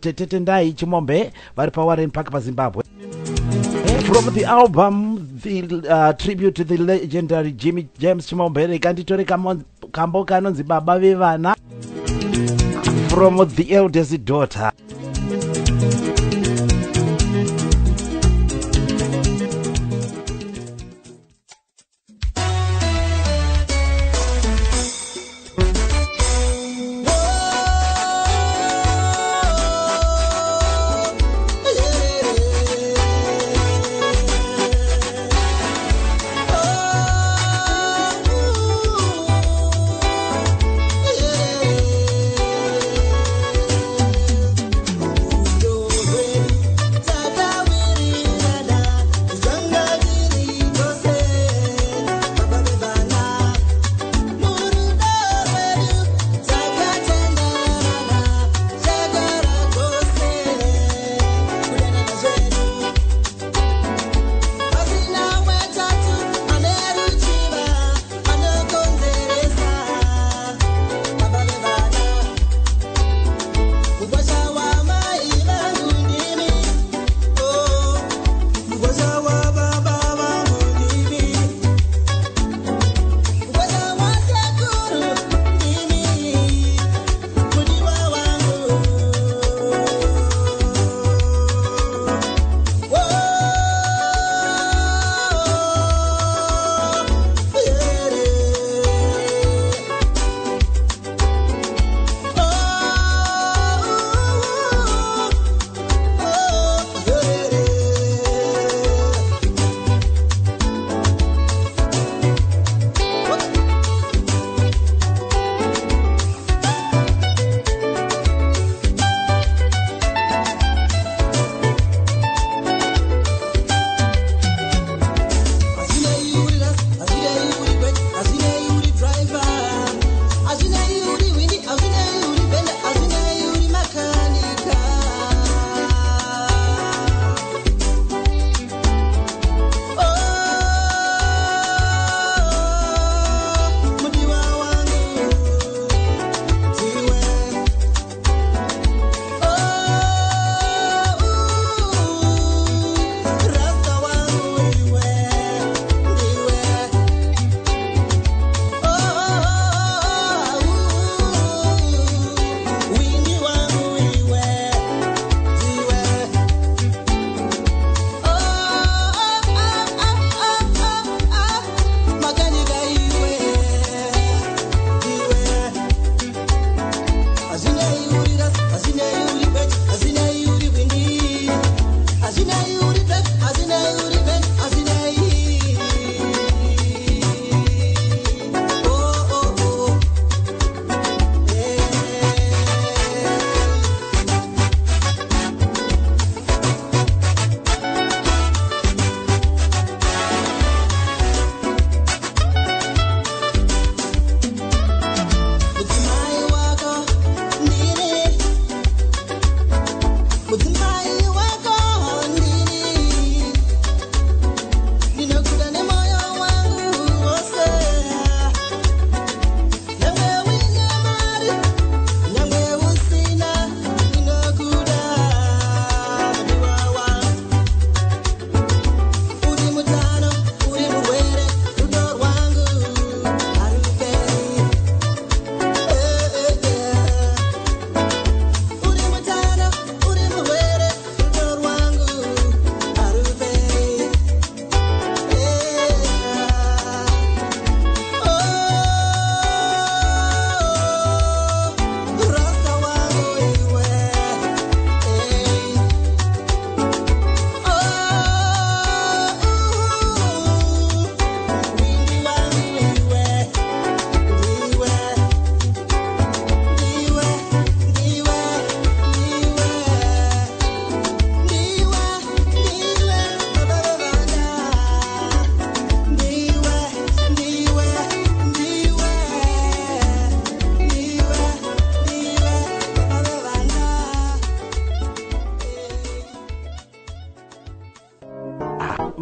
tetetendai chimombe vari park pazimbabwe from the album the uh, tribute to the legendary jimmy james chimombe rekanditore kambo kanonzi baba vevana from the eldest daughter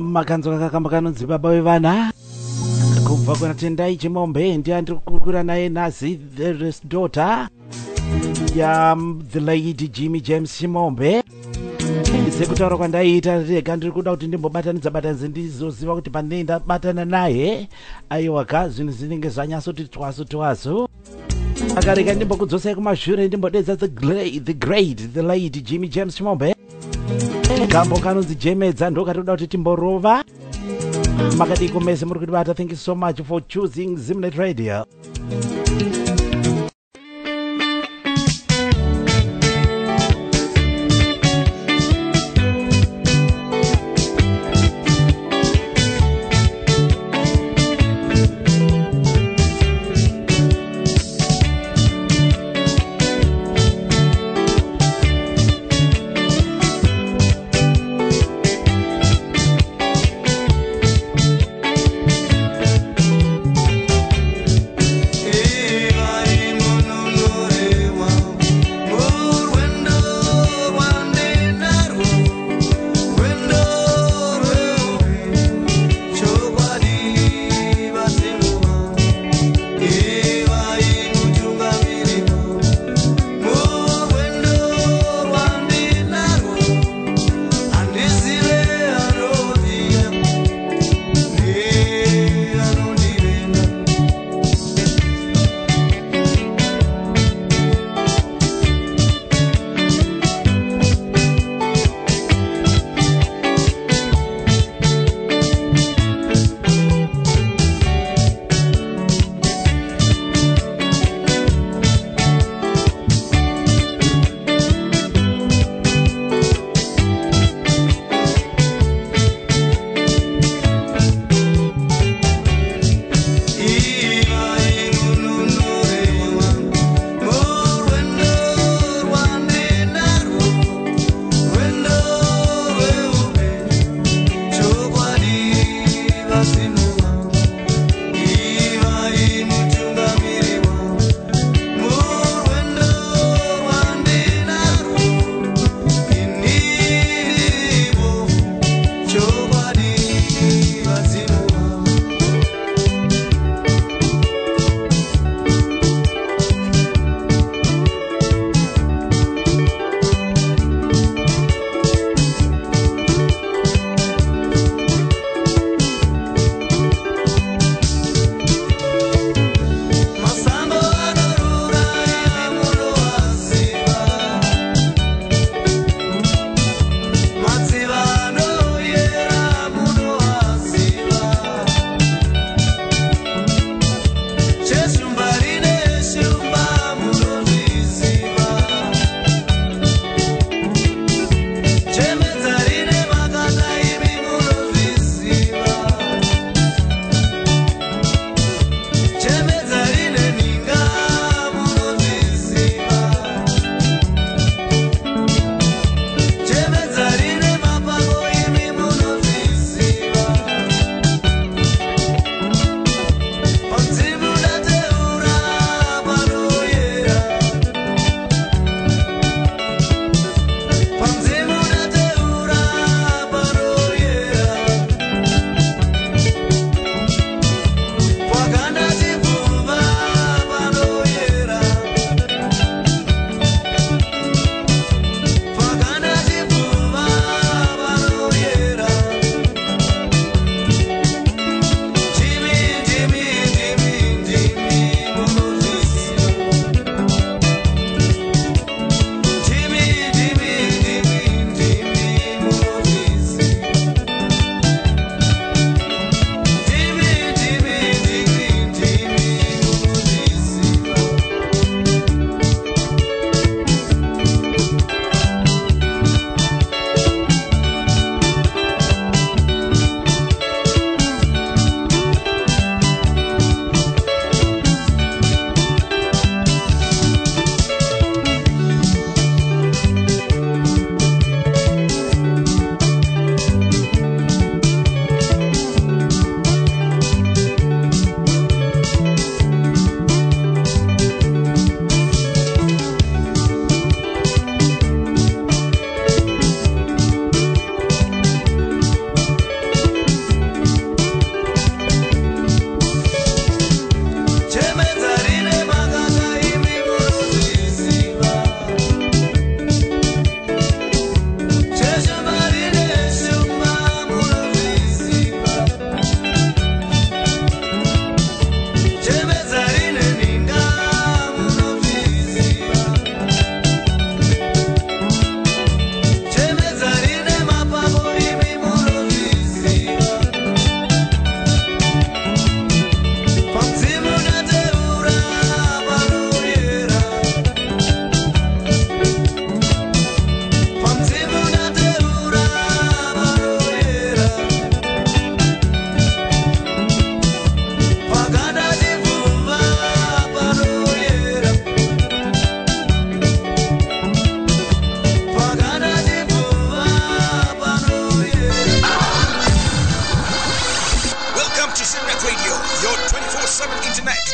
makanzwa kakamba kanonzi baba vevana kubva kuna tendai chimombe ndiandiri kukurukura naye nazi theres daughter the lady jimmy james chimombe. Sekutaura kwandaiita rega ndiri kuda kuti ndimbobatanidza batanidza ndizoziva kuti pandinei ndabatana naye aiwa ka zvinhu zvinenge zvanyatsoti twasu twasu. Akarega ndimbokudzosai kumashure ndimbodedza the great the lady jimmy james chimombe kambo kanonzi jemedza ndo kati kuda kuti timborova. Makadiko mese muri kuti bata thank you so much for choosing zimnet radio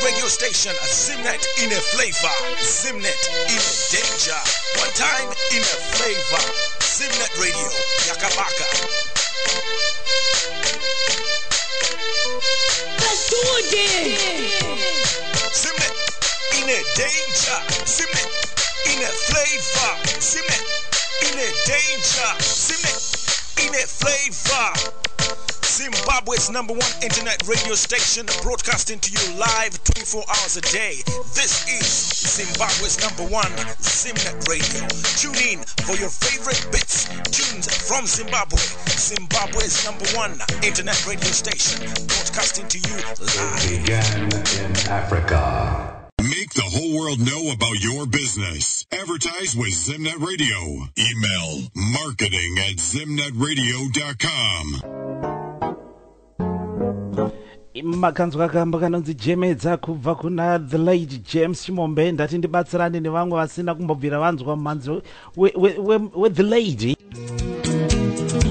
radio station, Simnet in a flavor. Simnet in a danger. One time in a flavor. Simnet Radio, Yakabaka. Simnet in a danger. Simnet in a flavor. Simnet in a danger. Simnet in a flavor. Zimbabwe's number one internet radio station, broadcasting to you live 24 hours a day. This is Zimbabwe's number one Zimnet Radio. Tune in for your favorite bits, tunes from Zimbabwe. Zimbabwe's number one internet radio station, broadcasting to you live. It began in Africa. Make the whole world know about your business. Advertise with Zimnet Radio. Email marketing at zimnetradio.com. makanzwa kamba kanonzi jemedza kubva kuna the late james chimombe. Ndati ndibatsirane nevamwe vasina kumbobvira vanzwa mumhanzi wethe lady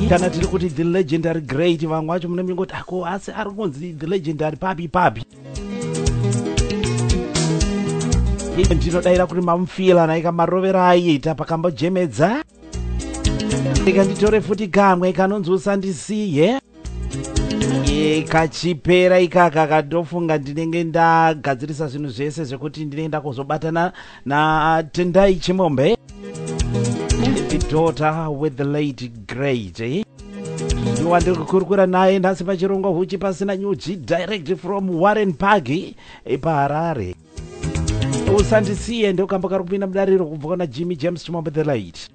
kana tiri kuti the legendary great vamwe vacho mune mingoti ako asi ari kunzi the legendary papi papi. Ndinodayira kuti mamufila naika marovero aiita pakambojemedza ikanditore futi kamwe kanonzi usandisiye kachipera ikaka kandofunga ndinenge ndagadzirisa zvinhu zvese zvekuti ndinenge ndakuzobatana natendai chimombe. The daughter with the late great eh? wandiri kukurukura naye nhasi pachirongo huchi pasina nyuji direct from warren park paharare usandisiye ndokamba kari kupinda mudariro kubva kuna jimmy james chimombe the late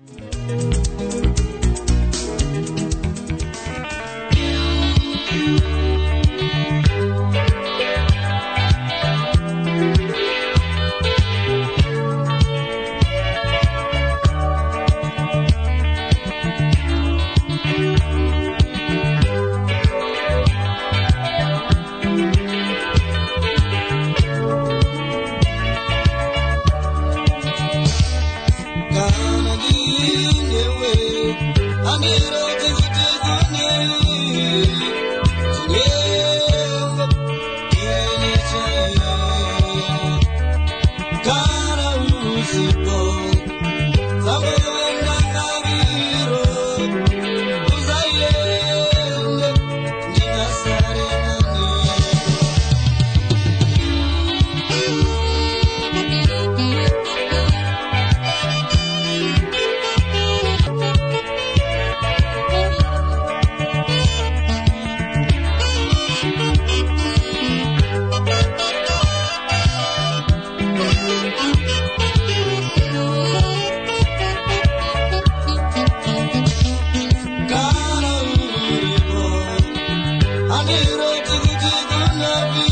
Ani rojigi gidi nabi